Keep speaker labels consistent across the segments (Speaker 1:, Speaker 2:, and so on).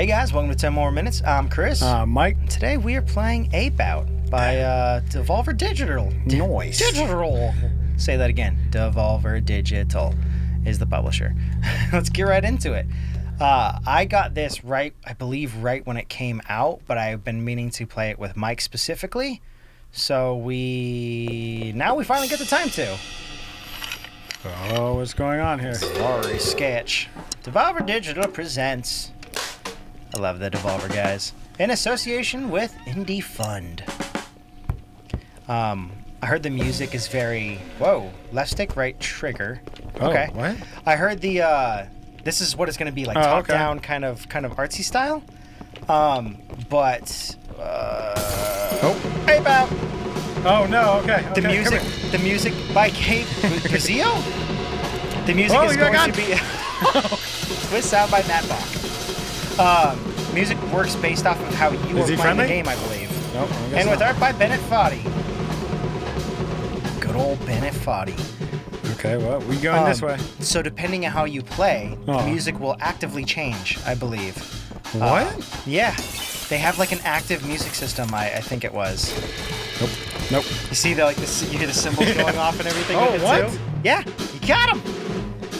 Speaker 1: Hey guys, welcome to 10 More Minutes. I'm Chris.
Speaker 2: Uh, Mike.
Speaker 1: Today we are playing Ape Out by uh, Devolver Digital. Di-
Speaker 2: Noise.
Speaker 1: Digital. Say that again. Devolver Digital is the publisher. Let's get right into it. Uh, I got this right, I believe, right when it came out, but I've been meaning to play it with Mike specifically. So we now we finally get the time to.
Speaker 2: Oh, what's going on here?
Speaker 1: Sorry, sketch. Devolver Digital presents. I love the Devolver guys. In association with Indie Fund. Um, I heard the music is very whoa. Left stick, right trigger.
Speaker 2: Oh,
Speaker 1: okay.
Speaker 2: what?
Speaker 1: I heard the. uh This is what it's going to be like,
Speaker 2: Oh,
Speaker 1: top
Speaker 2: okay.
Speaker 1: down, kind of, kind of artsy style. Um, but. Uh,
Speaker 2: Oh.
Speaker 1: Ape Out.
Speaker 2: Oh no. Okay.
Speaker 1: The
Speaker 2: okay, come
Speaker 1: music, the music by Gabe Cuzzillo. The music
Speaker 2: Oh,
Speaker 1: is
Speaker 2: got
Speaker 1: going to be with sound by Matt Boch. Um, music works based off of how you
Speaker 2: Is
Speaker 1: are playing
Speaker 2: friendly?
Speaker 1: the game, I believe.
Speaker 2: Nope, I
Speaker 1: And with
Speaker 2: not.
Speaker 1: art by Bennett Foddy. Good old Bennett Foddy.
Speaker 2: Okay. Well, we going this
Speaker 1: Um,
Speaker 2: way.
Speaker 1: So depending on how you play,
Speaker 2: Oh.
Speaker 1: the music will actively change, I believe.
Speaker 2: What?
Speaker 1: Uh, yeah. They have like an active music system, I, I think it was.
Speaker 2: nope. Nope.
Speaker 1: You see the like the, you hear the cymbals going off and everything.
Speaker 2: Oh, what?
Speaker 1: Too? Yeah, you got him.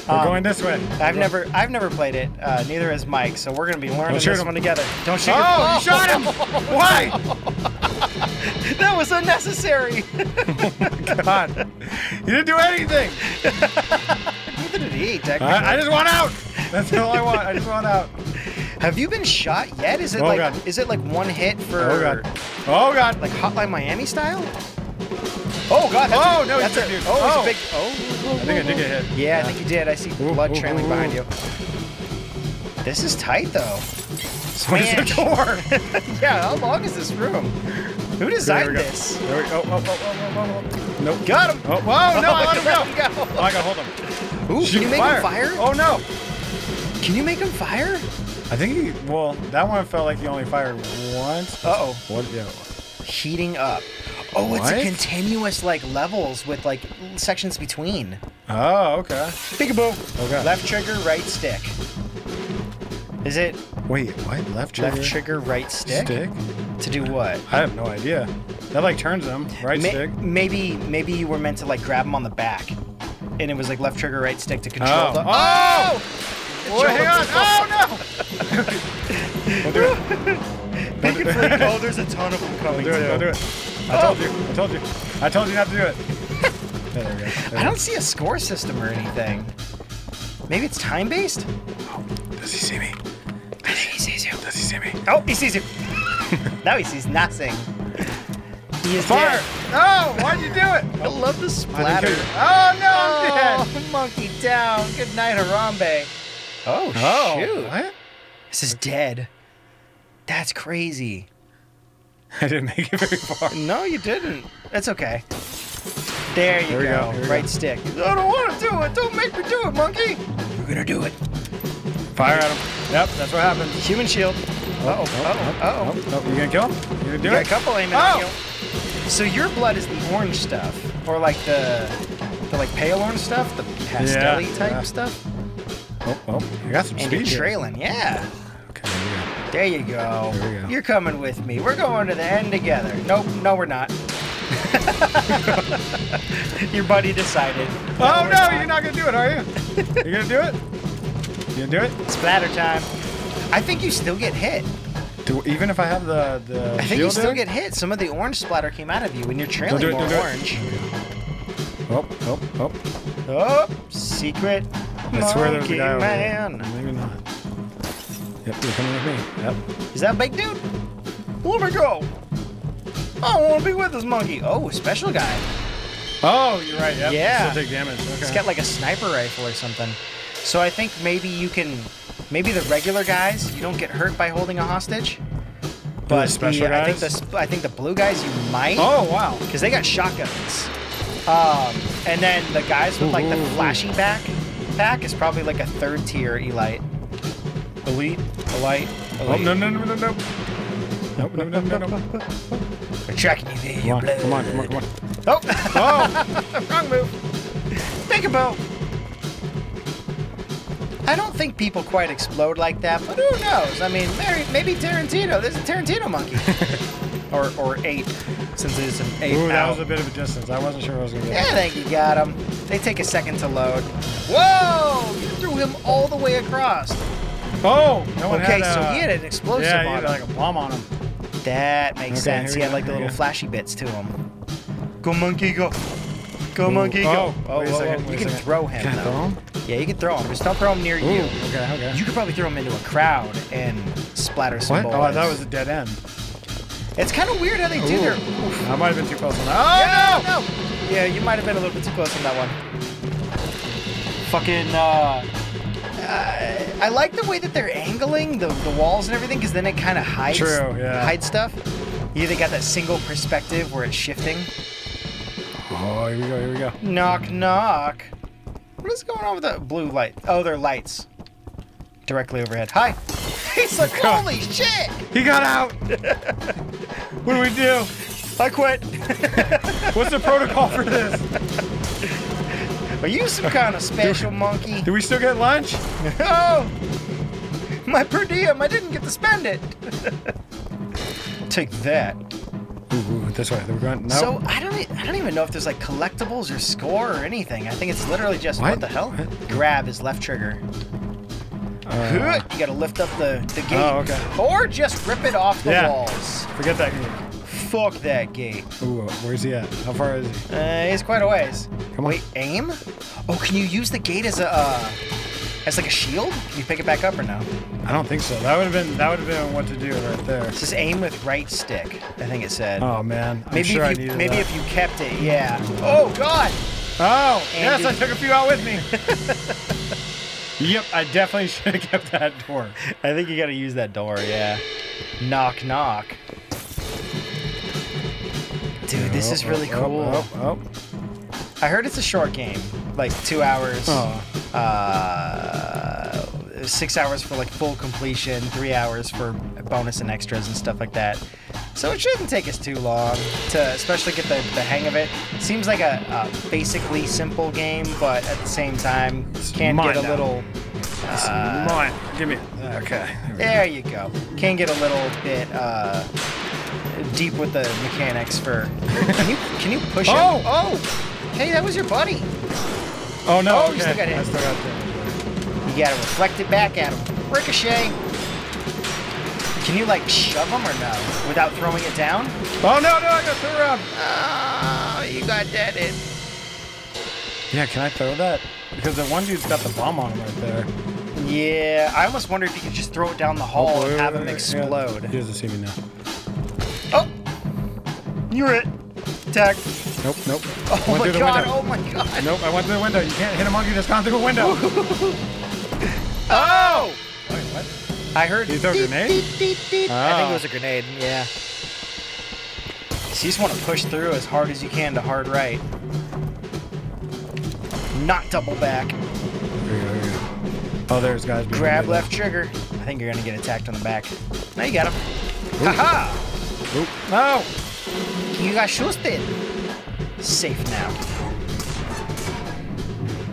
Speaker 2: We're
Speaker 1: Um,
Speaker 2: going this way.
Speaker 1: I've never I've never played it. Uh, neither has Mike, so we're gonna be learning
Speaker 2: Don't shoot
Speaker 1: this
Speaker 2: him.
Speaker 1: one together. Don't shoot
Speaker 2: Oh,
Speaker 1: him.
Speaker 2: you shot him! Why?
Speaker 1: that was unnecessary.
Speaker 2: God, you didn't do anything.
Speaker 1: Neither did he. Technically.
Speaker 2: I, I just want out. That's all I want. I just want out.
Speaker 1: Have you been shot yet? Is it
Speaker 2: Oh,
Speaker 1: like
Speaker 2: God.
Speaker 1: is it like one hit for
Speaker 2: Oh god. Oh god.
Speaker 1: like Hotline Miami style? Oh God! That's
Speaker 2: Oh,
Speaker 1: a,
Speaker 2: no,
Speaker 1: that's a,
Speaker 2: did.
Speaker 1: oh, it's
Speaker 2: Oh.
Speaker 1: a big. Oh,
Speaker 2: I think I did get hit.
Speaker 1: Yeah, I think you did. I see blood
Speaker 2: ooh,
Speaker 1: trailing
Speaker 2: ooh,
Speaker 1: behind you. This is tight though.
Speaker 2: Where's the door?
Speaker 1: yeah, how long is this room? Who designed this?
Speaker 2: There we go. Oh, oh, oh, oh, oh, oh. Nope.
Speaker 1: Got him.
Speaker 2: Oh, whoa, no, I let him go. Oh, I gotta hold him.
Speaker 1: Ooh, can you make him fire?
Speaker 2: Oh no.
Speaker 1: Can you make him fire?
Speaker 2: I think he. Well, that one felt like he only fired once.
Speaker 1: Uh oh.
Speaker 2: What? Yeah.
Speaker 1: Heating up. Oh, it's a continuous like levels with like sections between.
Speaker 2: Oh, okay.
Speaker 1: Peekaboo.
Speaker 2: Okay.
Speaker 1: Left trigger, right stick. Is it
Speaker 2: Wait, what? Left trigger.
Speaker 1: left trigger, right stick?
Speaker 2: Stick?
Speaker 1: To do what?
Speaker 2: I have no idea. That like turns them. Right
Speaker 1: Ma-
Speaker 2: stick.
Speaker 1: Maybe maybe you were meant to like grab them on the back, and it was like left trigger, right stick to oh. control
Speaker 2: Oh.
Speaker 1: the.
Speaker 2: Oh!
Speaker 1: oh!
Speaker 2: Control hang on. Oh no! Don't do it.
Speaker 1: Make it free. Oh, there's a ton of them coming
Speaker 2: Don't do it.
Speaker 1: too.
Speaker 2: Don't do it. I told you. Oh. I told you. I told you not to do it. There we go. There
Speaker 1: I don't see a score system or anything. Maybe it's time based.
Speaker 2: go. Does he see me?
Speaker 1: I think he sees you.
Speaker 2: Does he see me?
Speaker 1: Oh, he sees you. now he sees nothing. He is
Speaker 2: Fire!
Speaker 1: dead.
Speaker 2: No! Why'd you do it?
Speaker 1: I love the splatter.
Speaker 2: Oh no! I'm
Speaker 1: Oh,
Speaker 2: dead.
Speaker 1: monkey down. Good night, Harambe. Oh,
Speaker 2: Oh,
Speaker 1: shoot.
Speaker 2: what?
Speaker 1: This is dead. That's crazy.
Speaker 2: I didn't make it very far.
Speaker 1: No, you didn't. That's okay. There you
Speaker 2: Here we
Speaker 1: go.
Speaker 2: go, here
Speaker 1: right
Speaker 2: go.
Speaker 1: stick. I don't want to do it. Don't make me do it, monkey. You're gonna do it.
Speaker 2: Fire at him. Yep, that's what happened.
Speaker 1: Human shield. Uh oh.
Speaker 2: Oh,
Speaker 1: Uh oh.
Speaker 2: oh, oh, you gonna kill him? You're gonna do
Speaker 1: You got a couple aiming
Speaker 2: Oh!
Speaker 1: at you. So your blood is the orange stuff, or like the the like pale orange stuff, the pastel
Speaker 2: Yeah,
Speaker 1: type
Speaker 2: yeah.
Speaker 1: stuff,
Speaker 2: Oh, oh, you got some
Speaker 1: and
Speaker 2: speed
Speaker 1: you're
Speaker 2: here.
Speaker 1: trailing. Yeah.
Speaker 2: Okay, there
Speaker 1: There you go.
Speaker 2: There go.
Speaker 1: You're coming with me. We're going to the end together. Nope, no, we're not. Your buddy decided.
Speaker 2: go. Oh no, you're not gonna do it, are you? You gonna do it? You gonna do it?
Speaker 1: Splatter time. I think you still get hit.
Speaker 2: Do, even if I have the the
Speaker 1: I think you still
Speaker 2: in?
Speaker 1: get hit. Some of the orange splatter came out of you when you're trailing
Speaker 2: do it,
Speaker 1: more
Speaker 2: do
Speaker 1: orange.
Speaker 2: Oh, oh, oh.
Speaker 1: Oh, secret
Speaker 2: I swear there was a guy over there.
Speaker 1: man.
Speaker 2: Maybe not. Yep, you're coming with me. Yep.
Speaker 1: Is that big dude? Let me go. I don't want to be with this monkey. Oh, special guy.
Speaker 2: Oh, you're right. Yep.
Speaker 1: Yeah.
Speaker 2: Still take damage. Okay.
Speaker 1: He's got like a sniper rifle or something. So I think maybe you can, maybe the regular guys, you don't get hurt by holding a hostage. But the,
Speaker 2: special
Speaker 1: I think the
Speaker 2: guys?
Speaker 1: I think the blue guys you might.
Speaker 2: Oh wow.
Speaker 1: because they got shotguns. Um, and then the guys with like the flashy back pack is probably like a third tier elite. Elite, elite,
Speaker 2: Oh
Speaker 1: elite.
Speaker 2: no no no no no. Nope, no, no, no, no.
Speaker 1: We're tracking you there.
Speaker 2: Come on, come on, come on, come on.
Speaker 1: Oh,
Speaker 2: Oh,
Speaker 1: wrong move. Think about. I don't think people quite explode like that, but who knows? I mean, maybe, maybe Tarantino. There's a Tarantino monkey. or or eight, since it is an eight.
Speaker 2: Ooh, that
Speaker 1: out.
Speaker 2: was a bit of a distance. I wasn't sure I was gonna get.
Speaker 1: Yeah, I think you got him. They take a second to load. Whoa! You threw him all the way across.
Speaker 2: Oh, no one
Speaker 1: Okay,
Speaker 2: had,
Speaker 1: so he had an explosive
Speaker 2: Yeah, he
Speaker 1: on
Speaker 2: had
Speaker 1: him.
Speaker 2: like a bomb on him.
Speaker 1: That makes
Speaker 2: Okay,
Speaker 1: sense. He had
Speaker 2: go,
Speaker 1: like the little
Speaker 2: go.
Speaker 1: flashy bits to him. Go monkey, go. Go
Speaker 2: Ooh,
Speaker 1: monkey, go.
Speaker 2: oh, wait a second,
Speaker 1: You
Speaker 2: wait a
Speaker 1: can
Speaker 2: second.
Speaker 1: throw him
Speaker 2: Can I
Speaker 1: though.
Speaker 2: throw him?
Speaker 1: Yeah, you can throw him. Just don't throw him near
Speaker 2: Ooh,
Speaker 1: you.
Speaker 2: okay, okay.
Speaker 1: You could probably throw him into a crowd and splatter some
Speaker 2: what?
Speaker 1: boys.
Speaker 2: Oh, I thought it was a dead end.
Speaker 1: It's kind of weird how they do
Speaker 2: Ooh.
Speaker 1: their.
Speaker 2: I might have been too close on that.
Speaker 1: Oh no! no! Yeah, you might have been a little bit too close on that one. Fucking. uh... uh, I like the way that they're angling the, the walls and everything, because then it kind of hides
Speaker 2: True, yeah.
Speaker 1: hides stuff. You they got that single perspective where it's shifting.
Speaker 2: Oh, here we go, here we go.
Speaker 1: Knock knock. What is going on with that blue light? Oh, they're lights. Directly overhead. Hi. He's like, holy shit!
Speaker 2: He got out! what do we do?
Speaker 1: I quit.
Speaker 2: What's the protocol for this?
Speaker 1: Are you some kind of special monkey?
Speaker 2: Do we still get lunch?
Speaker 1: Oh! My per diem, I didn't get to spend it. Take that.
Speaker 2: Ooh, ooh, this way. We're going. No.
Speaker 1: So I don't, I don't even know if there's like collectibles or score or anything. I think it's literally just what,
Speaker 2: What?
Speaker 1: the hell?
Speaker 2: What?
Speaker 1: Grab his left trigger.
Speaker 2: Uh,
Speaker 1: you gotta lift up the, the gate.
Speaker 2: Oh, okay.
Speaker 1: Or just rip it off the
Speaker 2: Yeah.
Speaker 1: walls.
Speaker 2: forget that game.
Speaker 1: Fuck that gate.
Speaker 2: Ooh, where's he at? How far is he?
Speaker 1: Uh, he's quite a ways.
Speaker 2: Come on.
Speaker 1: Wait, aim? Oh, can you use the gate as a uh, as like a shield? Can you pick it back up or no?
Speaker 2: I don't think so. That would have been that would have been what to do right there.
Speaker 1: It's just aim with right stick. I think it said.
Speaker 2: Oh man, I'm
Speaker 1: maybe
Speaker 2: sure
Speaker 1: if you maybe
Speaker 2: that.
Speaker 1: if you kept it, yeah. Oh God!
Speaker 2: Oh, yes, I took a few out with me. yep, I definitely should have kept that door.
Speaker 1: I think you got to use that door. Yeah. Knock knock. Dude, this is
Speaker 2: Oh,
Speaker 1: really
Speaker 2: oh,
Speaker 1: cool.
Speaker 2: Oh, oh,
Speaker 1: I heard it's a short game, like two hours.
Speaker 2: oh.
Speaker 1: uh, six hours for like full completion, three hours for bonus and extras and stuff like that. So it shouldn't take us too long to especially get the, the hang of it. Seems like a, a basically simple game, but at the same time can get a little. Uh,
Speaker 2: mine. Give me. Okay. There
Speaker 1: there you go. Can get a little bit uh, deep with the mechanics for. Can you can you push him?
Speaker 2: Oh!
Speaker 1: Oh! Hey, that was your buddy.
Speaker 2: Oh no.
Speaker 1: Oh,
Speaker 2: okay.
Speaker 1: you still got hit.
Speaker 2: I still got hit.
Speaker 1: You gotta reflect it back at him. Ricochet. Can you like shove him or no? Without throwing it down?
Speaker 2: Oh no, no, I got thrown around.
Speaker 1: Oh, you got deaded.
Speaker 2: Yeah, can I throw that? Because the one dude's got the bomb on him right there.
Speaker 1: Yeah, I almost wonder if you could just throw it down the hall
Speaker 2: Oh,
Speaker 1: and have him explode.
Speaker 2: Yeah. He doesn't see me now.
Speaker 1: Oh! You're it. Attack.
Speaker 2: Nope, nope.
Speaker 1: Oh
Speaker 2: Went
Speaker 1: my
Speaker 2: through the
Speaker 1: god,
Speaker 2: window.
Speaker 1: oh my god.
Speaker 2: Nope, I went through the window. You can't hit a monkey that's gone through a window.
Speaker 1: Oh!
Speaker 2: Wait, what?
Speaker 1: I heard.
Speaker 2: Did you throw a
Speaker 1: deet,
Speaker 2: grenade?
Speaker 1: deet, deet, deet. I think it oh. was a grenade, yeah. So you just want to push through as hard as you can to hard right. Not double back.
Speaker 2: Here we go, here we go. Oh, there's guys.
Speaker 1: Grab left trigger. I think you're gonna get attacked on the back. Now you got him. Haha!
Speaker 2: Oop. No!
Speaker 1: You got shusted. Safe now.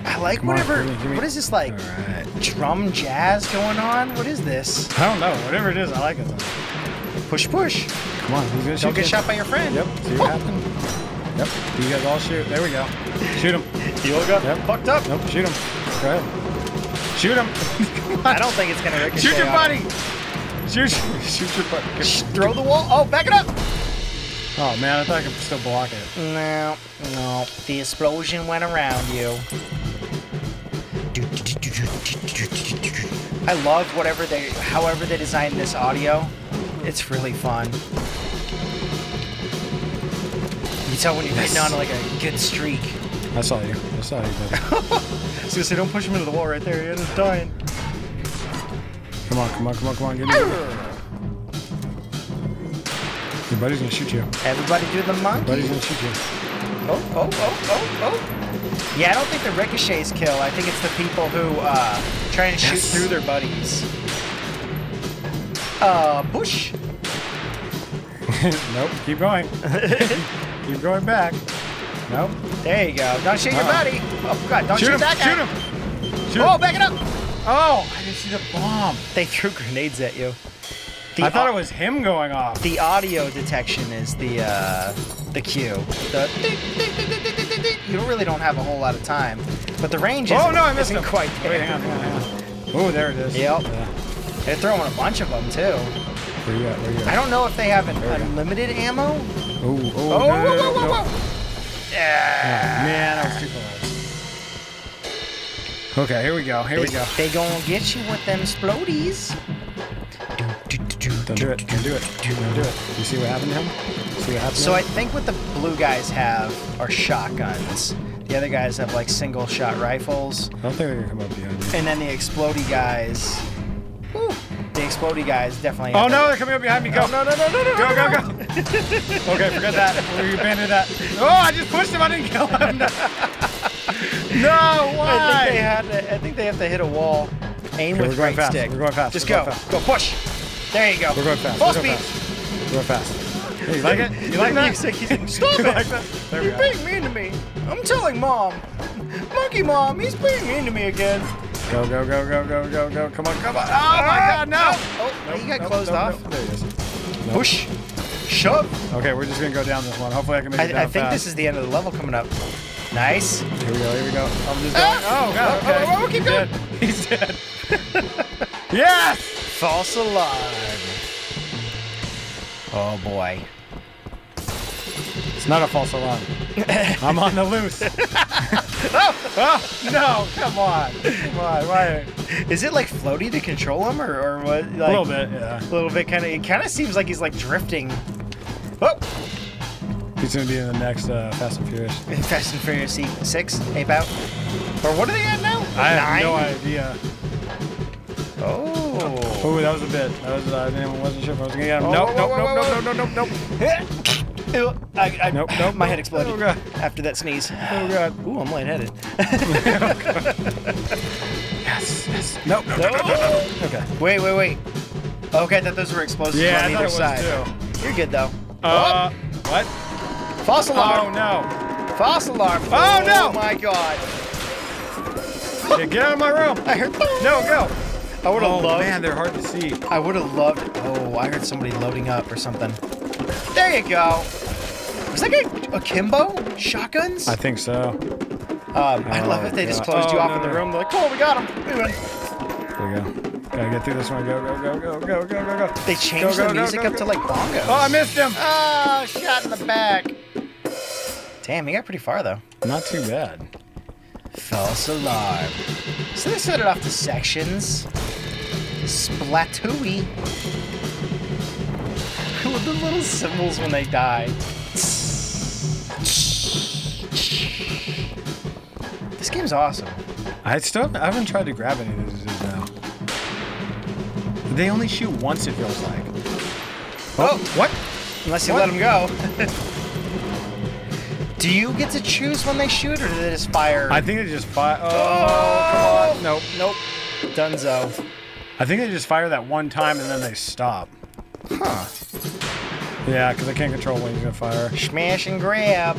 Speaker 1: I like
Speaker 2: Come on,
Speaker 1: whatever.
Speaker 2: give me- give me-
Speaker 1: What is this like?
Speaker 2: Alright.
Speaker 1: Drum jazz going on? What is this?
Speaker 2: I don't know. Whatever it is, I like it though.
Speaker 1: Push push.
Speaker 2: Come on, who's gonna shoot
Speaker 1: Don't get
Speaker 2: you?
Speaker 1: shot by your friend.
Speaker 2: Yep, see what happened. Yep, you guys all shoot. There we go. Shoot him.
Speaker 1: You got
Speaker 2: Yep.
Speaker 1: fucked up.
Speaker 2: Nope, shoot him. Go ahead. Shoot him.
Speaker 1: I don't think it's gonna ricochet.
Speaker 2: Shoot your
Speaker 1: on
Speaker 2: buddy. Shoot, shoot your.
Speaker 1: Sh- Throw the wall. Oh, back it up.
Speaker 2: Oh man, I thought I could still block it.
Speaker 1: No, no. The explosion went around you. I love whatever they, however they designed this audio. It's really fun. You tell when you're getting on like a good streak.
Speaker 2: I saw you. I saw you, buddy.
Speaker 1: I was gonna say, don't push him into the wall right there. He is dying.
Speaker 2: Come on, come on, come on, come on. Give me. Your buddy's gonna shoot you.
Speaker 1: Everybody do the
Speaker 2: Your
Speaker 1: monkey.
Speaker 2: buddy's gonna shoot you.
Speaker 1: Oh, oh, oh, oh, oh. Yeah, I don't think the ricochets kill. I think it's the people who uh, trying to shoot
Speaker 2: Yes.
Speaker 1: through their buddies. Uh, push.
Speaker 2: nope. Keep going. keep going back. Nope.
Speaker 1: There you go. Don't shoot your
Speaker 2: Uh-oh.
Speaker 1: buddy. Oh God! Don't shoot,
Speaker 2: shoot him.
Speaker 1: that guy.
Speaker 2: Shoot him. Shoot
Speaker 1: Oh, back it up.
Speaker 2: Oh, I didn't see the bomb.
Speaker 1: They threw grenades at you. The
Speaker 2: I thought it was him going off.
Speaker 1: the audio detection is the uh, the cue. The you really don't have a whole lot of time, but the range is
Speaker 2: Oh no, I missed
Speaker 1: isn't
Speaker 2: him.
Speaker 1: quite there.
Speaker 2: Wait, hang on, hang on. Oh, there it is.
Speaker 1: Yep.
Speaker 2: Yeah.
Speaker 1: They're throwing a bunch of them too.
Speaker 2: Where you at? Where you at?
Speaker 1: I don't know if they have an
Speaker 2: There we go.
Speaker 1: unlimited ammo.
Speaker 2: Oh, oh,
Speaker 1: Oh,
Speaker 2: no, no,
Speaker 1: whoa,
Speaker 2: no,
Speaker 1: whoa,
Speaker 2: no,
Speaker 1: whoa, whoa, whoa. Yeah.
Speaker 2: Man, I was too close. Okay, here we go. Here we go.
Speaker 1: they gonna get you with them splodies.
Speaker 2: Do it. Don't do it. Don't do it. You see what happened to him? See what happened
Speaker 1: So I think what the blue guys have are shotguns. The other guys have like single shot rifles.
Speaker 2: I don't think they're gonna come up behind you.
Speaker 1: And then the explodey guys. The explodey guys definitely.
Speaker 2: Oh no,
Speaker 1: the-
Speaker 2: they're coming up behind me. Go.
Speaker 1: Oh, no, no, no, no, no,
Speaker 2: Go,
Speaker 1: no,
Speaker 2: go,
Speaker 1: no.
Speaker 2: go. okay, forget that. We abandoned that. Oh, I just pushed him. I didn't kill him. No,
Speaker 1: I
Speaker 2: why?
Speaker 1: think they had. To, I think they have to hit a wall. Aim
Speaker 2: Okay,
Speaker 1: with
Speaker 2: we're going
Speaker 1: right
Speaker 2: fast.
Speaker 1: stick.
Speaker 2: We're going fast.
Speaker 1: Just
Speaker 2: We're
Speaker 1: go.
Speaker 2: fast.
Speaker 1: Go push. There you go.
Speaker 2: We're going fast.
Speaker 1: Full speed.
Speaker 2: fast. We're going fast. Hey, you like it? You like that?
Speaker 1: Like, Stop it!
Speaker 2: like?
Speaker 1: You're
Speaker 2: go.
Speaker 1: being mean to me. I'm telling mom. Monkey mom, he's being mean to me again.
Speaker 2: Go, go, go, go, go, go, go. Come on, come on. Oh my ah! God, no!
Speaker 1: Oh,
Speaker 2: Nope,
Speaker 1: he got
Speaker 2: nope,
Speaker 1: closed
Speaker 2: nope,
Speaker 1: off.
Speaker 2: There he is.
Speaker 1: Push. Shove.
Speaker 2: Okay, we're just gonna go down this one. Hopefully, I can make it down
Speaker 1: I, I think
Speaker 2: fast.
Speaker 1: this is the end of the level coming up. Nice.
Speaker 2: Here we go. Here we go. I'm just going.
Speaker 1: Ah!
Speaker 2: Oh God.
Speaker 1: Oh,
Speaker 2: Okay.
Speaker 1: oh, oh, keep
Speaker 2: He's
Speaker 1: going.
Speaker 2: dead. He's dead. yes.
Speaker 1: False alarm. Oh boy.
Speaker 2: It's not a false alarm. I'm on the loose. oh, no! Come on! Come on! Why?
Speaker 1: Is it like floaty to control him, or, or what? Like,
Speaker 2: a little bit, yeah.
Speaker 1: A little bit, kind of. It kind of seems like he's like drifting. Oh,
Speaker 2: He's gonna be in the next uh, Fast and Furious.
Speaker 1: Fast and Furious six, ape out. Or what are they at now?
Speaker 2: I have no idea.
Speaker 1: Oh.
Speaker 2: Oh, that was a bit. That was. Uh, I wasn't sure if I was gonna get him.
Speaker 1: Oh,
Speaker 2: Nope, nope, nope, nope, nope, nope, nope, nope.
Speaker 1: Ew, I, I,
Speaker 2: Nope, nope,
Speaker 1: my
Speaker 2: nope.
Speaker 1: head exploded
Speaker 2: Oh, God.
Speaker 1: after that sneeze.
Speaker 2: Oh God.
Speaker 1: Ooh, I'm lightheaded.
Speaker 2: Yes. Yes. Nope. Nope.
Speaker 1: No.
Speaker 2: nope, nope, nope. Okay.
Speaker 1: wait, wait, wait. Okay, I thought those were explosives
Speaker 2: Yeah,
Speaker 1: on
Speaker 2: I
Speaker 1: either side.
Speaker 2: was too.
Speaker 1: You're good though.
Speaker 2: Uh, what?
Speaker 1: Oh, alarm.
Speaker 2: Oh no!
Speaker 1: False alarm.
Speaker 2: Oh, no.
Speaker 1: Oh my god.
Speaker 2: Get out of my room!
Speaker 1: I heard.
Speaker 2: No, go!
Speaker 1: I would have
Speaker 2: Oh
Speaker 1: loved.
Speaker 2: man, they're hard to see.
Speaker 1: I would have loved. Oh, I heard somebody loading up or something. There you go. Was that guy akimbo shotguns?
Speaker 2: I think so.
Speaker 1: Um, I'd love
Speaker 2: Oh,
Speaker 1: if they just
Speaker 2: God.
Speaker 1: closed you
Speaker 2: Oh,
Speaker 1: off
Speaker 2: no,
Speaker 1: in the
Speaker 2: no.
Speaker 1: room. They're like, cool, we got him. We win.
Speaker 2: There we go. Gotta get through this one. Go, go, go, go, go, go, go, go.
Speaker 1: They changed
Speaker 2: Go, go,
Speaker 1: the music
Speaker 2: go,
Speaker 1: up to like bongos.
Speaker 2: Oh, I missed him!
Speaker 1: Oh, shot in the back. Damn, he got pretty far though.
Speaker 2: Not too bad.
Speaker 1: False alarm. So they set it off to sections. Splatooey. With the little symbols when they die. This game's awesome.
Speaker 2: I still I haven't tried to grab any of these now. They only shoot once, it feels like.
Speaker 1: Oh,
Speaker 2: What?
Speaker 1: unless you
Speaker 2: What?
Speaker 1: let them go. Do you get to choose when they shoot, or do they just fire?
Speaker 2: I think they just fire. Oh,
Speaker 1: Oh!
Speaker 2: come on. Nope.
Speaker 1: Nope. Dunzo.
Speaker 2: I think they just fire that one time and then they stop.
Speaker 1: Huh.
Speaker 2: Yeah, because I can't control when he's gonna fire.
Speaker 1: Smash and grab.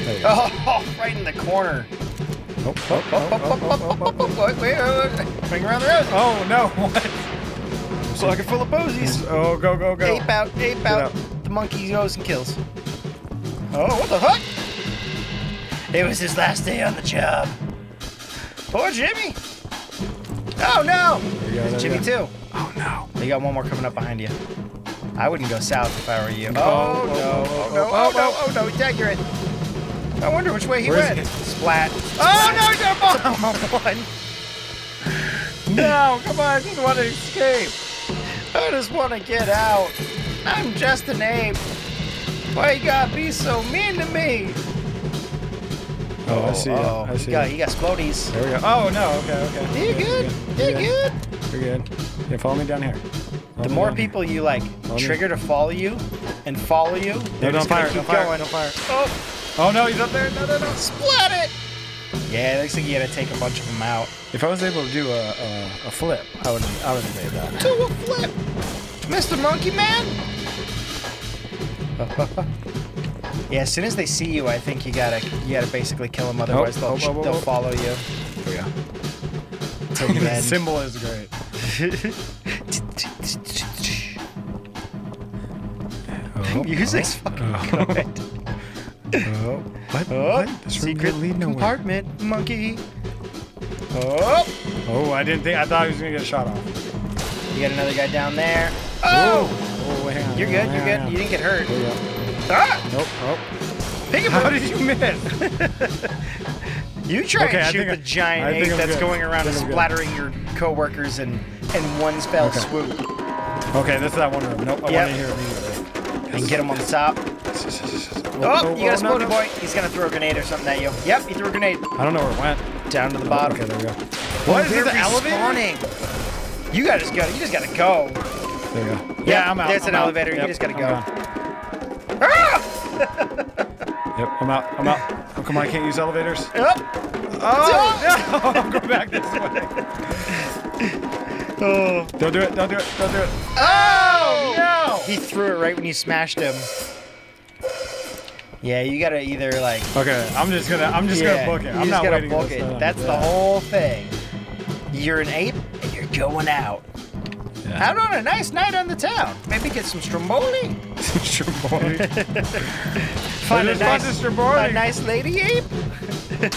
Speaker 2: There you go.
Speaker 1: Oh, right in the corner. Bring around the road.
Speaker 2: Oh, no! What?
Speaker 1: Pocket full of posies.
Speaker 2: Oh, go, go, go!
Speaker 1: Ape out, ape out.
Speaker 2: out.
Speaker 1: The monkey goes and kills. Oh, what the heck? It was his last day on the job. Poor Jimmy. Oh no!
Speaker 2: There there
Speaker 1: Jimmy
Speaker 2: go.
Speaker 1: too.
Speaker 2: Oh no!
Speaker 1: You got one more coming up behind you. I wouldn't go south if I were you. Oh,
Speaker 2: oh,
Speaker 1: no!
Speaker 2: oh,
Speaker 1: no!
Speaker 2: oh,
Speaker 1: no!
Speaker 2: oh.
Speaker 1: No! He's accurate. I wonder which way he
Speaker 2: Where's
Speaker 1: went.
Speaker 2: he?
Speaker 1: Splat.
Speaker 2: Oh no! He's got a bomb!
Speaker 1: Oh, one.
Speaker 2: No! Come on! I just want to escape.
Speaker 1: I just want to get out. I'm just an ape. Why you gotta be so mean to me?
Speaker 2: Oh, I see.
Speaker 1: Oh,
Speaker 2: I
Speaker 1: you got, you got splodies.
Speaker 2: There we go. Oh no! Okay, okay.
Speaker 1: You good? You good?
Speaker 2: You're good. Yeah, follow me down here. Follow
Speaker 1: The more
Speaker 2: down here.
Speaker 1: people you like
Speaker 2: me.
Speaker 1: trigger to follow you and follow you,
Speaker 2: No,
Speaker 1: they're
Speaker 2: don't fire!
Speaker 1: keep
Speaker 2: Don't fire!
Speaker 1: going.
Speaker 2: Don't fire!
Speaker 1: Oh,
Speaker 2: Oh no! He's up there! No, no, no!
Speaker 1: splat it! Yeah, it looks like you gotta take a bunch of them out.
Speaker 2: If I was able to do a a, a flip, I would I would have made that.
Speaker 1: To a flip, Mr. Monkey Man. yeah, as soon as they see you, I think you gotta you gotta basically kill them. Otherwise,
Speaker 2: Oh,
Speaker 1: they'll
Speaker 2: oh, oh, oh,
Speaker 1: they'll
Speaker 2: oh.
Speaker 1: follow you.
Speaker 2: Here we go.
Speaker 1: the
Speaker 2: symbol is great. Oh,
Speaker 1: Music's oh. fucking
Speaker 2: oh,
Speaker 1: good.
Speaker 2: Oh, what?
Speaker 1: Oh,
Speaker 2: what? This
Speaker 1: secret
Speaker 2: lead nowhere.
Speaker 1: compartment, monkey. Oh,
Speaker 2: Oh, I didn't think. I thought he was gonna get a shot off.
Speaker 1: you got another guy down there. Oh,
Speaker 2: Oh, on.
Speaker 1: You're good. You're good. You didn't get hurt. Ah,
Speaker 2: Nope. Oh.
Speaker 1: peekaboo.
Speaker 2: How did you miss?
Speaker 1: You try
Speaker 2: Okay,
Speaker 1: and shoot the giant ape that's
Speaker 2: good.
Speaker 1: going around
Speaker 2: good.
Speaker 1: splattering your coworkers in in one spell
Speaker 2: Okay.
Speaker 1: swoop,
Speaker 2: Okay, this is that one room. Nope. I
Speaker 1: Yep.
Speaker 2: want to hear immediately.
Speaker 1: and get him on the top. Oh, you got a
Speaker 2: no.
Speaker 1: boy. He's gonna throw a grenade or something at you. Yep, he threw a grenade
Speaker 2: I don't know where it went.
Speaker 1: down to the bottom.
Speaker 2: Okay, there we go. What is
Speaker 1: They're
Speaker 2: this? An elevator?
Speaker 1: You gotta just go. You just gotta go.
Speaker 2: There you go.
Speaker 1: Yeah,
Speaker 2: I'm out.
Speaker 1: there's
Speaker 2: I'm
Speaker 1: an
Speaker 2: out.
Speaker 1: elevator. You just gotta
Speaker 2: I'm
Speaker 1: go. Ah!
Speaker 2: Yep, I'm out. I'm out. Oh, come on, I can't use elevators.
Speaker 1: Yep.
Speaker 2: Oh, no! I'm going back this way.
Speaker 1: Oh.
Speaker 2: Don't do it. Don't do it. Don't do it.
Speaker 1: Oh
Speaker 2: no!
Speaker 1: He threw it right when you smashed him. Yeah, you gotta either like.
Speaker 2: Okay, I'm just gonna. I'm just
Speaker 1: yeah,
Speaker 2: gonna book it. I'm
Speaker 1: just
Speaker 2: not
Speaker 1: gotta
Speaker 2: waiting.
Speaker 1: book it. That's the whole thing. You're an ape and you're going out.
Speaker 2: Yeah.
Speaker 1: Out on a nice night on the town. Maybe get some stromboli.
Speaker 2: Stromboli.
Speaker 1: Find a nice,
Speaker 2: of Stromboli.
Speaker 1: a nice lady ape.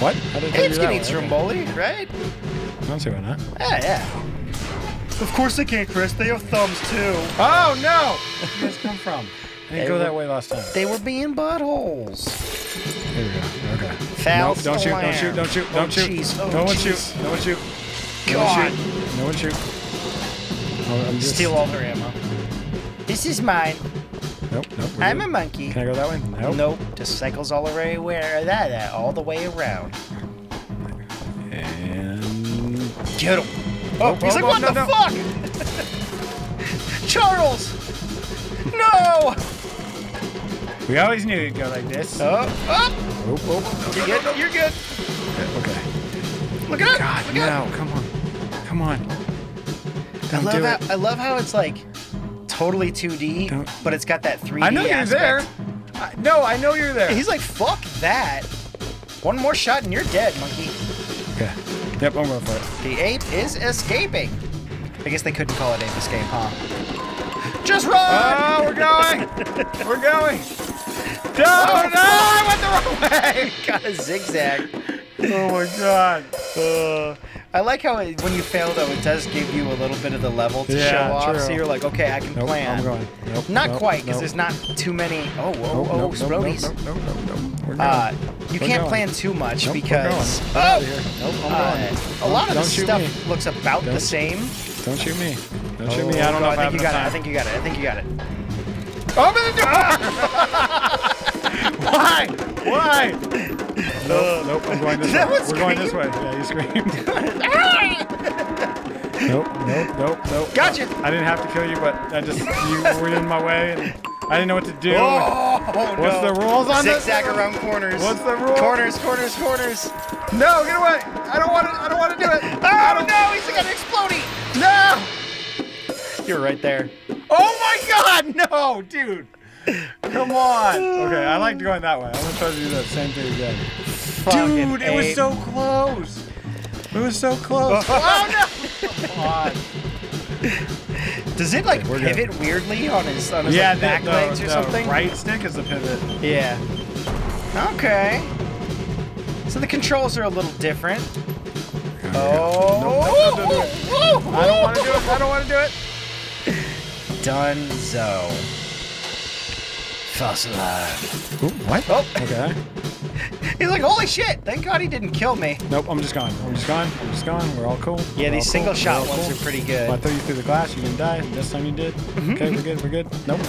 Speaker 2: What? How did they
Speaker 1: Apes
Speaker 2: do
Speaker 1: can eat
Speaker 2: way?
Speaker 1: stromboli, right?
Speaker 2: I don't see why not.
Speaker 1: Yeah, yeah. Of course they can, Chris. They have thumbs too.
Speaker 2: Oh no! Where did you guys come from? I didn't
Speaker 1: They
Speaker 2: go
Speaker 1: were-
Speaker 2: that way last time.
Speaker 1: They were being buttholes.
Speaker 2: Here we go. Okay.
Speaker 1: Foul
Speaker 2: Nope, don't shoot, don't oh, oh, shoot, don't shoot,
Speaker 1: Oh,
Speaker 2: don't shoot.
Speaker 1: jeez. Oh,
Speaker 2: no one
Speaker 1: jeez.
Speaker 2: shoot. No one shoot. No
Speaker 1: God.
Speaker 2: one shoot. No one shoot. I'm just...
Speaker 1: Steal all their ammo. This is mine.
Speaker 2: Nope, nope.
Speaker 1: I'm
Speaker 2: good.
Speaker 1: a monkey.
Speaker 2: Can I go that way? Nope.
Speaker 1: Nope. Just cycles all the way where that, that all the way around.
Speaker 2: And
Speaker 1: Get him. Oh,
Speaker 2: Oh,
Speaker 1: he's
Speaker 2: oh,
Speaker 1: like,
Speaker 2: oh,
Speaker 1: what
Speaker 2: no,
Speaker 1: the
Speaker 2: no.
Speaker 1: fuck? Charles! No!
Speaker 2: we always knew you'd go like this.
Speaker 1: Oh, oh,
Speaker 2: Oh, oh,
Speaker 1: you're good. You're good.
Speaker 2: Okay.
Speaker 1: Look at
Speaker 2: God,
Speaker 1: Look at
Speaker 2: no! Come on, come on.
Speaker 1: I love how
Speaker 2: it.
Speaker 1: I love how it's like totally 2D,
Speaker 2: Don't-
Speaker 1: but it's got that 3D.
Speaker 2: I know you're
Speaker 1: aspect.
Speaker 2: there. I, no, I know you're there.
Speaker 1: He's like, fuck that. One more shot and you're dead, monkey.
Speaker 2: Yeah. Yep, I'm going for it.
Speaker 1: The ape is escaping. I guess they couldn't call it ape escape, huh? Just run!
Speaker 2: Oh, we're going. we're going. No,
Speaker 1: Oh,
Speaker 2: no! I went the wrong way.
Speaker 1: Got a zigzag.
Speaker 2: Oh my god.
Speaker 1: Uh, I like how it, when you fail though, it does give you a little bit of the level to
Speaker 2: Yeah,
Speaker 1: show off.
Speaker 2: true.
Speaker 1: So you're like, okay, I can
Speaker 2: Nope,
Speaker 1: plan.
Speaker 2: I'm going. Nope,
Speaker 1: Not
Speaker 2: nope,
Speaker 1: quite, because there's not too many. Oh, whoa, oh,
Speaker 2: nope,
Speaker 1: Sprodies.
Speaker 2: Nope, nope.
Speaker 1: Uh, you
Speaker 2: We're
Speaker 1: can't
Speaker 2: going.
Speaker 1: plan too much because
Speaker 2: going. Get out
Speaker 1: oh,
Speaker 2: of here. Nope, I'm
Speaker 1: uh, a lot of the stuff
Speaker 2: me.
Speaker 1: looks about the
Speaker 2: Don't-
Speaker 1: same.
Speaker 2: Don't shoot me. Don't
Speaker 1: Oh,
Speaker 2: shoot me. I don't know if I
Speaker 1: I think you got it. I think you got it. I think you got it.
Speaker 2: Open the door! Why? Why? Nope, nope, I'm going this way. We're going this way. Yeah, you screamed. nope, nope, nope, nope.
Speaker 1: Gotcha.
Speaker 2: I didn't have to kill you, but I just, you were in my way, and I didn't know what to do.
Speaker 1: Oh,
Speaker 2: What's
Speaker 1: no.
Speaker 2: the rules on this?
Speaker 1: Zigzag around corners.
Speaker 2: What's the rule?
Speaker 1: Corners, corners, corners.
Speaker 2: No, get away! I don't want to, I don't want to do it! I
Speaker 1: Oh
Speaker 2: don't,
Speaker 1: no, he's got an exploding.
Speaker 2: No!
Speaker 1: You're right there.
Speaker 2: Oh my god, no, dude! Come on! Okay, I like going that way. I'm gonna try to do that same thing again.
Speaker 1: Fucking
Speaker 2: Dude, it was so close. It was so close. oh no! Come on.
Speaker 1: Does it like
Speaker 2: good.
Speaker 1: pivot weirdly on his on his
Speaker 2: Yeah,
Speaker 1: like, back
Speaker 2: the,
Speaker 1: legs or
Speaker 2: the
Speaker 1: something?
Speaker 2: right stick is the pivot.
Speaker 1: Yeah. Okay. So the controls are a little different. Oh.
Speaker 2: Nope, nope, nope, don't. Oh. I don't want to do it. I don't want to do it.
Speaker 1: Dunzo. Alarm.
Speaker 2: Ooh, what?
Speaker 1: Oh,
Speaker 2: Okay.
Speaker 1: he's like, holy shit! Thank God he didn't kill me.
Speaker 2: Nope, I'm just gone. I'm just gone. I'm just going. We're all cool.
Speaker 1: Yeah,
Speaker 2: We're
Speaker 1: these single
Speaker 2: cool.
Speaker 1: shot ones
Speaker 2: cool.
Speaker 1: are pretty
Speaker 2: Well, I
Speaker 1: good.
Speaker 2: threw you through the glass. You didn't die. This time you did. Mm-hmm. Okay, we're good. We're good. Nope.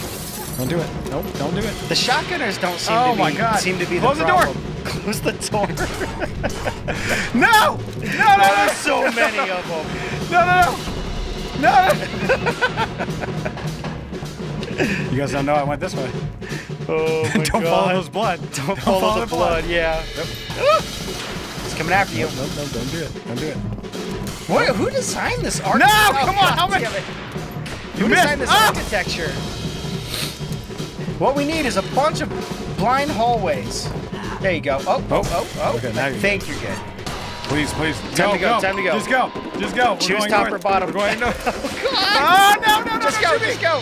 Speaker 2: Don't do it. Nope. Don't do it.
Speaker 1: The shotgunners don't seem
Speaker 2: Oh
Speaker 1: to be Oh
Speaker 2: my God.
Speaker 1: seem to be
Speaker 2: Close
Speaker 1: the
Speaker 2: the door.
Speaker 1: Close the door.
Speaker 2: No! No! No! No!
Speaker 1: There's so many of them.
Speaker 2: No! No! No! no. you guys don't know I went this way.
Speaker 1: Oh my
Speaker 2: don't follow those blood.
Speaker 1: Don't follow the blood. Yeah.
Speaker 2: Yep.
Speaker 1: It's coming after you.
Speaker 2: Nope, no, nope, don't do it. Don't do it.
Speaker 1: What, who designed this art?
Speaker 2: No,
Speaker 1: Oh,
Speaker 2: come on, how many-
Speaker 1: damn it. Who
Speaker 2: You missed.
Speaker 1: designed this
Speaker 2: Ah!
Speaker 1: architecture? What we need is a bunch of blind hallways. There you go. Oh, oh, oh, oh.
Speaker 2: Okay, now
Speaker 1: I
Speaker 2: you're
Speaker 1: think you're good.
Speaker 2: Please, please.
Speaker 1: Time to go, time to go.
Speaker 2: Just go. Just go. We're
Speaker 1: Choose
Speaker 2: going
Speaker 1: top
Speaker 2: north.
Speaker 1: or bottom.
Speaker 2: We're going north.
Speaker 1: oh,
Speaker 2: no, no, no,
Speaker 1: Just
Speaker 2: don't
Speaker 1: go,
Speaker 2: shoot
Speaker 1: just go.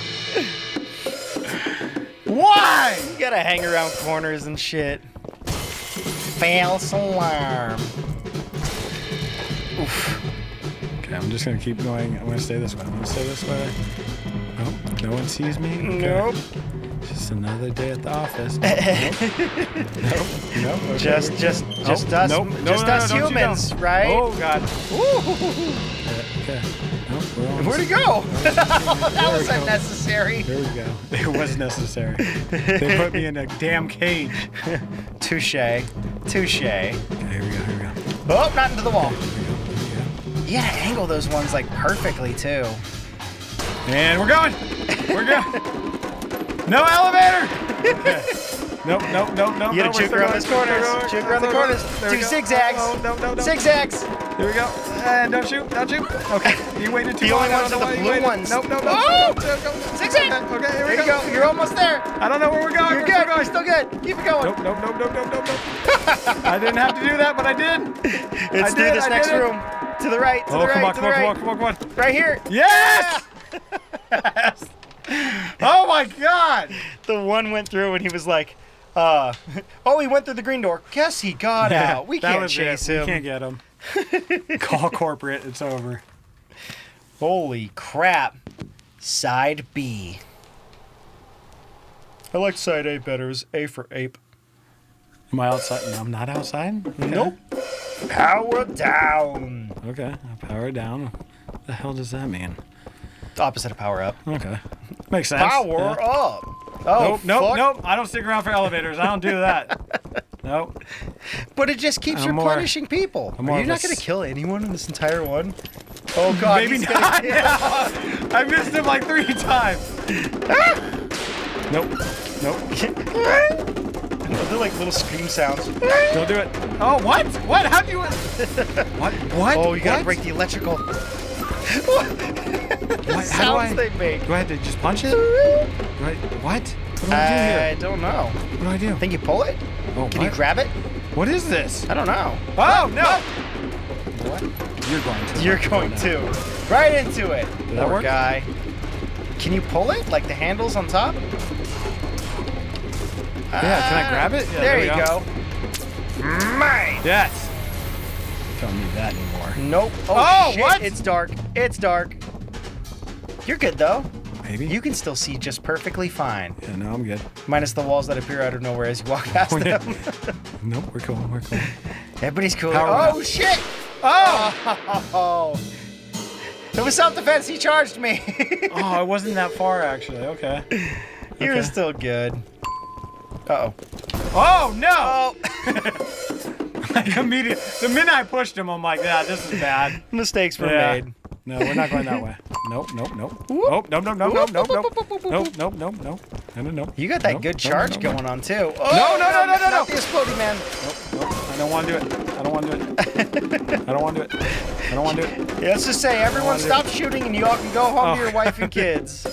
Speaker 2: Why?
Speaker 1: You gotta hang around corners and shit. False alarm. Oof.
Speaker 2: Okay, I'm just gonna keep going. I'm gonna stay this way. I'm gonna stay this way. Oh, no one sees me. Okay.
Speaker 1: Nope.
Speaker 2: Just another day at the office. Nope. nope. Nope. Okay.
Speaker 1: Just, just,
Speaker 2: Oh,
Speaker 1: just us,
Speaker 2: nope. No,
Speaker 1: just
Speaker 2: no, no,
Speaker 1: us
Speaker 2: you
Speaker 1: humans, right?
Speaker 2: Oh God.
Speaker 1: Ooh.
Speaker 2: Uh, okay. Nope, we're
Speaker 1: Where'd it go? that was
Speaker 2: go.
Speaker 1: unnecessary.
Speaker 2: There we go. It was necessary. they put me in a damn cage.
Speaker 1: Touche. Touche.
Speaker 2: Here we go. Here we go.
Speaker 1: Oh, not into the wall.
Speaker 2: Here we go. Here we go.
Speaker 1: You gotta angle those ones like perfectly too.
Speaker 2: And we're going. We're going. No elevator. Nope, nope, nope, nope.
Speaker 1: You gotta
Speaker 2: we're
Speaker 1: juke around those corners. Juke around the corners. Do zigzags.
Speaker 2: Oh, no, no, no.
Speaker 1: Zigzags.
Speaker 2: Here we go. And don't shoot, don't shoot. Okay, you waited too
Speaker 1: The
Speaker 2: long.
Speaker 1: only ones are the
Speaker 2: why
Speaker 1: blue
Speaker 2: waited.
Speaker 1: ones.
Speaker 2: Nope, nope, nope.
Speaker 1: Oh!
Speaker 2: Go, go, go. Okay, okay, here we
Speaker 1: There you
Speaker 2: go.
Speaker 1: go. You're almost there.
Speaker 2: I don't know where we're going.
Speaker 1: You're
Speaker 2: We're
Speaker 1: good.
Speaker 2: going.
Speaker 1: You're still good. Keep it going.
Speaker 2: Nope, nope, nope, nope, nope, nope, nope. I didn't have to do that, but I did.
Speaker 1: It's
Speaker 2: I
Speaker 1: through
Speaker 2: did,
Speaker 1: this
Speaker 2: I
Speaker 1: next
Speaker 2: did it.
Speaker 1: room. To the right. To
Speaker 2: Oh,
Speaker 1: the right.
Speaker 2: come on,
Speaker 1: to
Speaker 2: come
Speaker 1: the
Speaker 2: on,
Speaker 1: right.
Speaker 2: come on, come on, come on.
Speaker 1: Right here.
Speaker 2: Yes! Oh my God!
Speaker 1: The one went through and he was like, uh, oh, he went through the green door. Guess he got out. We can't chase
Speaker 2: it.
Speaker 1: him.
Speaker 2: We can't get him. Call corporate. It's over.
Speaker 1: Holy crap. Side B. I like side A better. It's A for ape.
Speaker 2: Am I outside? No, I'm not outside. Okay.
Speaker 1: Nope. Power down.
Speaker 2: Okay, power down. The hell does that mean?
Speaker 1: Opposite of power up.
Speaker 2: Okay, makes sense.
Speaker 1: Power
Speaker 2: Yeah.
Speaker 1: up. Oh,
Speaker 2: Nope, nope,
Speaker 1: fuck.
Speaker 2: nope. I don't stick around for elevators. I don't do that. nope.
Speaker 1: But it just keeps
Speaker 2: I'm more-
Speaker 1: replenishing people.
Speaker 2: I'm
Speaker 1: Are you not going to kill anyone in this entire one? Oh god,
Speaker 2: Maybe not. Yeah. I missed him like three times. nope. Nope.
Speaker 1: They're like little scream sounds.
Speaker 2: Don't do it. Oh, what? What? How do you? What? What?
Speaker 1: Oh, you gotta break the electrical.
Speaker 2: What?
Speaker 1: the
Speaker 2: How do
Speaker 1: sounds
Speaker 2: I?
Speaker 1: they make.
Speaker 2: Do I have to just punch it? Do I, what? What do I do
Speaker 1: I
Speaker 2: here?
Speaker 1: don't know.
Speaker 2: What do I do?
Speaker 1: I think you pull it.
Speaker 2: Oh,
Speaker 1: Can you grab it?
Speaker 2: What is this?
Speaker 1: I don't know.
Speaker 2: Oh no!
Speaker 1: What?
Speaker 2: You're going to.
Speaker 1: You're going to. Right into it.
Speaker 2: Did that
Speaker 1: Poor guy. Can you pull it? Like the handles on top?
Speaker 2: Yeah, can I grab it? Ah, yeah,
Speaker 1: there,
Speaker 2: there we
Speaker 1: you
Speaker 2: go.
Speaker 1: go. Mine.
Speaker 2: Yes. Don't need that anymore.
Speaker 1: Nope. Oh,
Speaker 2: Oh,
Speaker 1: shit.
Speaker 2: what?
Speaker 1: It's dark. It's dark. You're good though.
Speaker 2: Maybe.
Speaker 1: You can still see just perfectly fine.
Speaker 2: Yeah, no, I'm good.
Speaker 1: Minus the walls that appear out of nowhere as you walk past
Speaker 2: Oh, yeah.
Speaker 1: them.
Speaker 2: Nope, we're cool. We're cool.
Speaker 1: Everybody's cool.
Speaker 2: Power
Speaker 1: oh
Speaker 2: up.
Speaker 1: shit!
Speaker 2: Oh!
Speaker 1: Oh. It was self-defense. He charged me.
Speaker 2: oh, it wasn't that far actually. Okay.
Speaker 1: you were still good. Uh oh.
Speaker 2: Oh no!
Speaker 1: Oh.
Speaker 2: like immediate. The minute I pushed him, I'm like, yeah, this is bad.
Speaker 1: Mistakes were
Speaker 2: Yeah.
Speaker 1: made.
Speaker 2: No, we're not going that way. Nope, nope, nope. Nope, nope, nope, nope, nope, nope, nope. Nope, nope, nope, nope. No, no, no.
Speaker 1: You got that good charge going on too.
Speaker 2: No, oh, no, no, no, no,
Speaker 1: Not
Speaker 2: no.
Speaker 1: the exploding man.
Speaker 2: Nope, nope. I don't want to do it. I don't want to do it. I don't want to do it. I don't want to do it.
Speaker 1: Let's just say everyone stop shooting and you all can go home
Speaker 2: Oh.
Speaker 1: to your oh. wife and kids.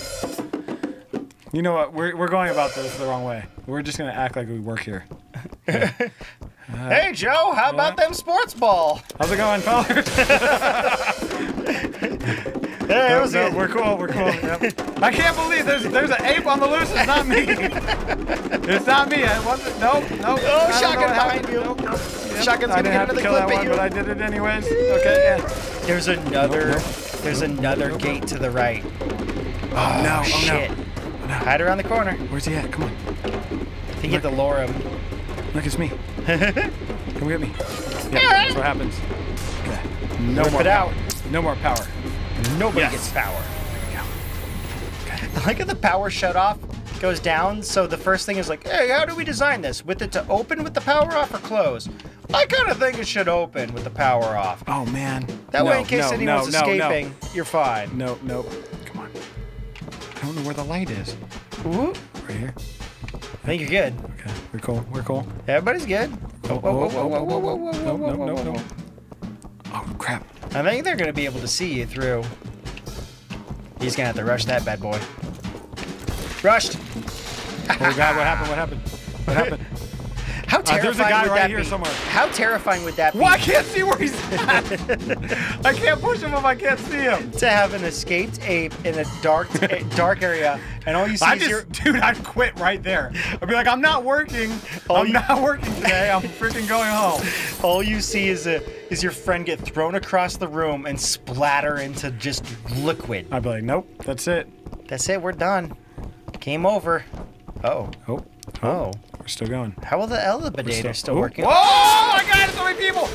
Speaker 2: You know what? We're, we're going about this the wrong way. We're just going to act like we work here.
Speaker 1: hey Joe, how about them sports ball?
Speaker 2: How's it going, fellas?
Speaker 1: Hey,
Speaker 2: No,
Speaker 1: it was
Speaker 2: no,
Speaker 1: good.
Speaker 2: we're cool. We're cool. Yep. I can't believe there's there's an ape on the loose. It's not me. it's not me. I wasn't. Nope. Nope.
Speaker 1: Oh,
Speaker 2: I
Speaker 1: shotgun behind you.
Speaker 2: Nope, nope. Yep.
Speaker 1: Shotgun's
Speaker 2: I
Speaker 1: gonna
Speaker 2: didn't
Speaker 1: get
Speaker 2: have to
Speaker 1: another
Speaker 2: kill
Speaker 1: clip
Speaker 2: that
Speaker 1: at
Speaker 2: one,
Speaker 1: you.
Speaker 2: but I did it anyways. Okay. Yeah.
Speaker 1: There's another.
Speaker 2: Nope,
Speaker 1: There's another gate to the right.
Speaker 2: Oh, no. Oh
Speaker 1: shit.
Speaker 2: no. Oh, no.
Speaker 1: Hide around the corner.
Speaker 2: Where's he at? Come on.
Speaker 1: I think you have to lure him.
Speaker 2: Look, it's me. Come get me. Yeah. That's what happens. Okay. No
Speaker 1: Rip
Speaker 2: more
Speaker 1: it
Speaker 2: power.
Speaker 1: out.
Speaker 2: No more power.
Speaker 1: Nobody
Speaker 2: Yes.
Speaker 1: gets power.
Speaker 2: There we go.
Speaker 1: I like how the power shut off goes down. So the first thing is like, hey, how do we design this? With it to open with the power off or close? I kind of think it should open with the power off.
Speaker 2: Oh man.
Speaker 1: That
Speaker 2: No,
Speaker 1: way, in case
Speaker 2: no,
Speaker 1: anyone's
Speaker 2: no, no, no.
Speaker 1: escaping, you're fine.
Speaker 2: No, no. Come on. I don't know where the light is.
Speaker 1: Ooh,
Speaker 2: Right here.
Speaker 1: I think you're good.
Speaker 2: Okay. We're cool. We're cool.
Speaker 1: Everybody's good.
Speaker 2: Oh,
Speaker 1: Whoa, whoa, whoa, whoa, whoa, whoa, whoa,
Speaker 2: No,
Speaker 1: whoa,
Speaker 2: no,
Speaker 1: whoa,
Speaker 2: no,
Speaker 1: whoa,
Speaker 2: no.
Speaker 1: whoa.
Speaker 2: Oh Oh, crap.
Speaker 1: I think they're gonna be able to see you through. He's gonna have to rush that bad boy. Rushed.
Speaker 2: Oh god, what happened? What happened? What happened?
Speaker 1: How
Speaker 2: Uh, there's a
Speaker 1: terrifying
Speaker 2: guy
Speaker 1: would
Speaker 2: right
Speaker 1: that
Speaker 2: here
Speaker 1: be?
Speaker 2: somewhere.
Speaker 1: How terrifying would that be
Speaker 2: Well, I can't see where he's at. I can't push him if I can't see him.
Speaker 1: to have an escaped ape in a dark, a dark area, and all you see
Speaker 2: I
Speaker 1: is your
Speaker 2: just, dude, I'd quit right there. I'd be like, I'm not working.
Speaker 1: Oh,
Speaker 2: I'm
Speaker 1: you-
Speaker 2: not working today. I'm freaking going home.
Speaker 1: all you see is a is your friend get thrown across the room and splatter into just liquid.
Speaker 2: I'd be like, nope, that's it.
Speaker 1: That's it. We're done. Game over. Oh,
Speaker 2: Oh,
Speaker 1: oh.
Speaker 2: we're still going.
Speaker 1: How will the elevator still,
Speaker 2: oh,
Speaker 1: working?
Speaker 2: Oh my God! So many people.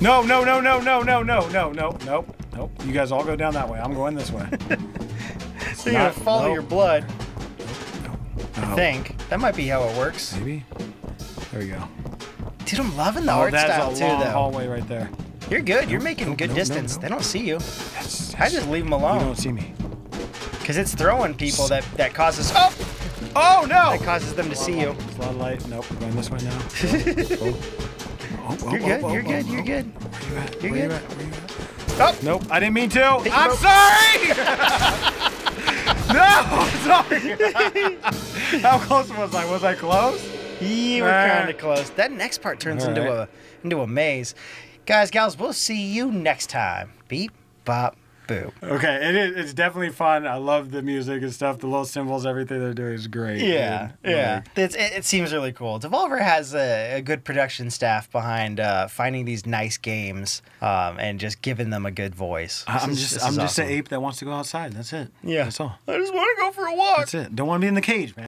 Speaker 2: no, no, no, no, no, no, no, no, no, no, nope. You guys all go down that way. I'm going this way.
Speaker 1: So you're gonna follow
Speaker 2: no.
Speaker 1: your blood. I
Speaker 2: Oh,
Speaker 1: think that might be how it works.
Speaker 2: Maybe. There we go.
Speaker 1: Dude, I'm loving the
Speaker 2: Oh,
Speaker 1: art
Speaker 2: that's
Speaker 1: style
Speaker 2: a
Speaker 1: too,
Speaker 2: long
Speaker 1: though.
Speaker 2: hallway right there.
Speaker 1: You're good. You're making
Speaker 2: nope,
Speaker 1: good
Speaker 2: nope, nope,
Speaker 1: distance.
Speaker 2: nope.
Speaker 1: They don't see you.
Speaker 2: Yes,
Speaker 1: I just leave them
Speaker 2: You
Speaker 1: alone
Speaker 2: don't see me.
Speaker 1: Because it's throwing people that that causes oh
Speaker 2: Oh no!
Speaker 1: that causes them to see you.
Speaker 2: Floodlight. Nope. We're going this way now. Oh, oh. Oh, oh, You're
Speaker 1: good.
Speaker 2: oh,
Speaker 1: You're
Speaker 2: oh,
Speaker 1: good.
Speaker 2: Oh,
Speaker 1: you're good.
Speaker 2: Where you at?
Speaker 1: You're
Speaker 2: Where you
Speaker 1: good.
Speaker 2: at? Where you at?
Speaker 1: Oh,
Speaker 2: Nope, I didn't mean to.
Speaker 1: Pick 'em
Speaker 2: I'm sorry. no, sorry. How close was I? Was I close?
Speaker 1: you were kind of close. That next part turns
Speaker 2: All
Speaker 1: into
Speaker 2: right.
Speaker 1: a into a maze. Guys, gals, we'll see you next time. Beep, bop,
Speaker 2: Okay, it is. It's definitely fun. I love the music and stuff. The little symbols, everything they're doing is great.
Speaker 1: Yeah,
Speaker 2: dude.
Speaker 1: yeah.
Speaker 2: Like,
Speaker 1: It's, it, it seems really cool. Devolver has a, a good production staff behind uh, finding these nice games um, and just giving them a good voice. This
Speaker 2: I'm
Speaker 1: is-
Speaker 2: just, I'm
Speaker 1: is
Speaker 2: just
Speaker 1: awesome.
Speaker 2: an ape that wants to go outside. That's it.
Speaker 1: Yeah.
Speaker 2: that's all.
Speaker 1: I just want to go for a walk.
Speaker 2: That's it. Don't want to be in the cage, man.